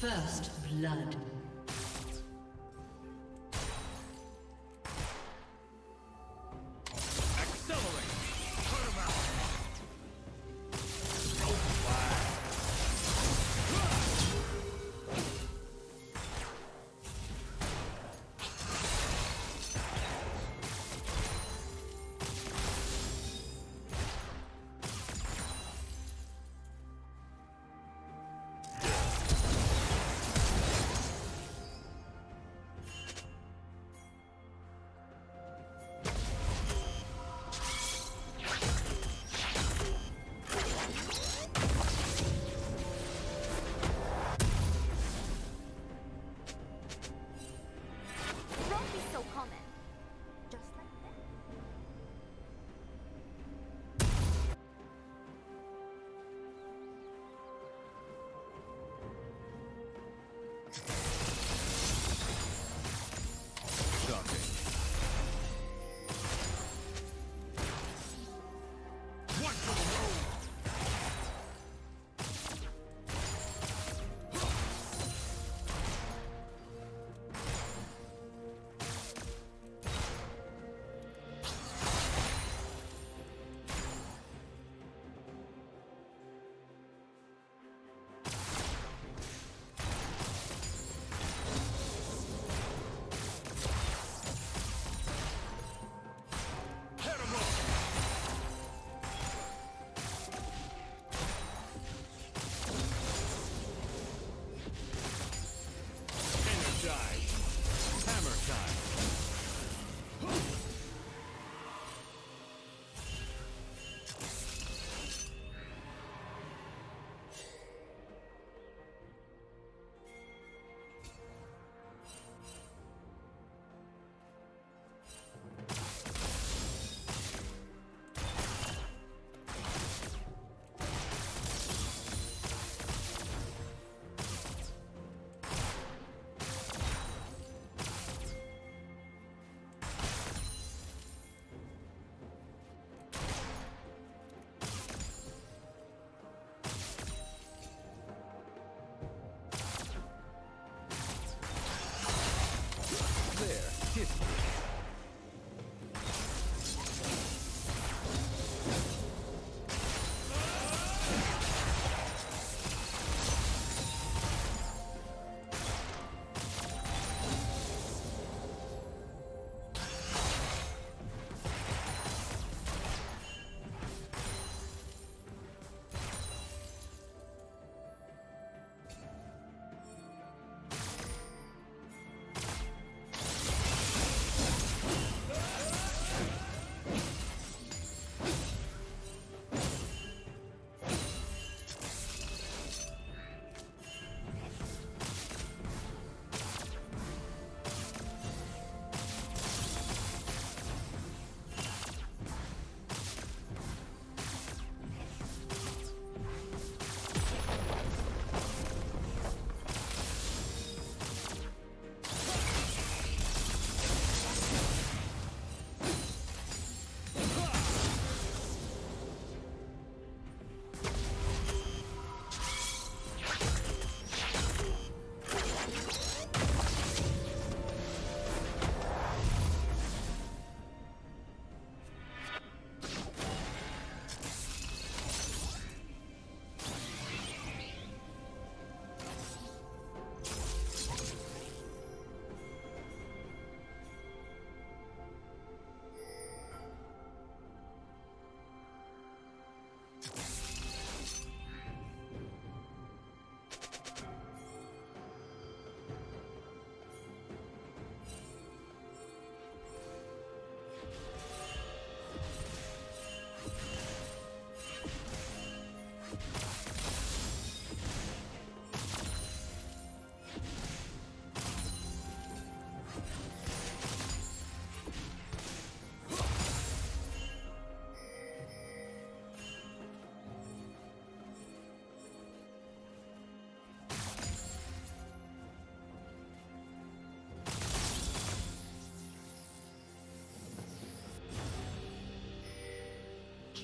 First blood.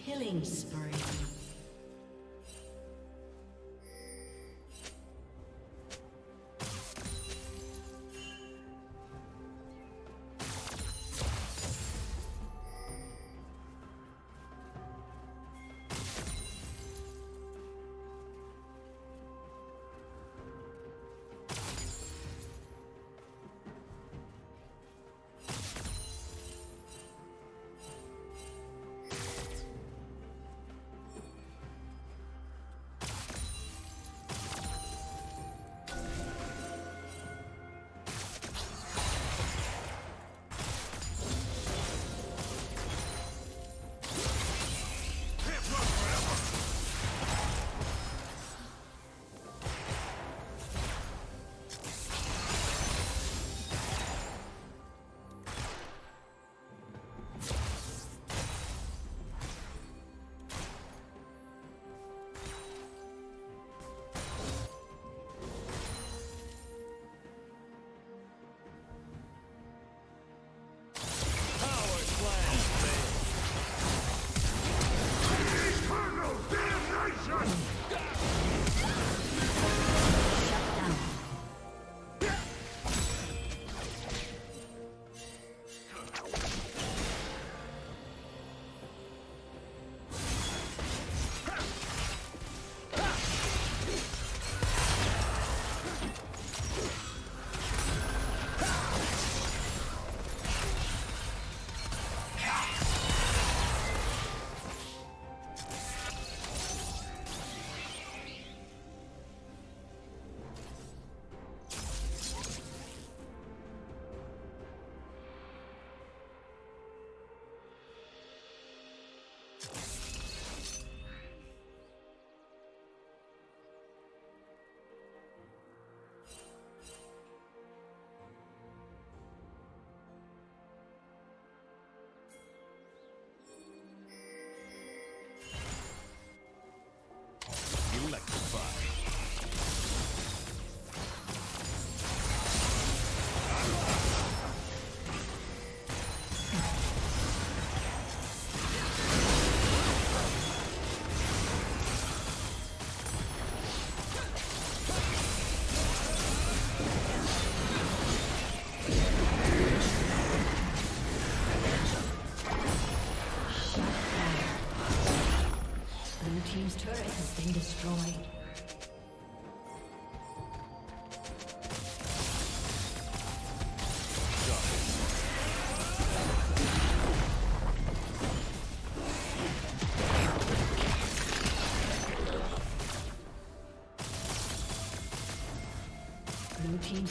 Killing spree.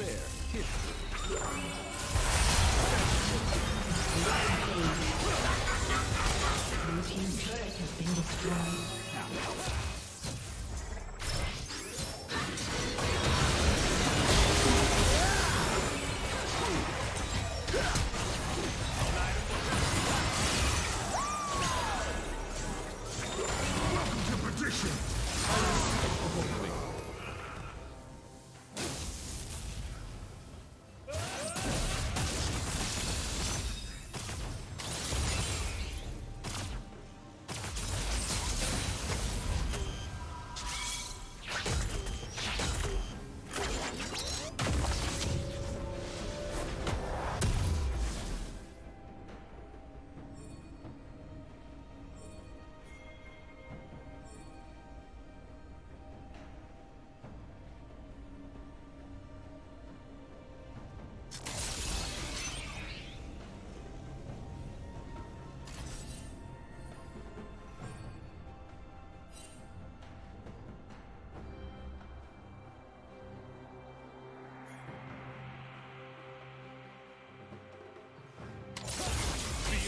Blue Team's turret has been destroyed.